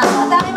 好的。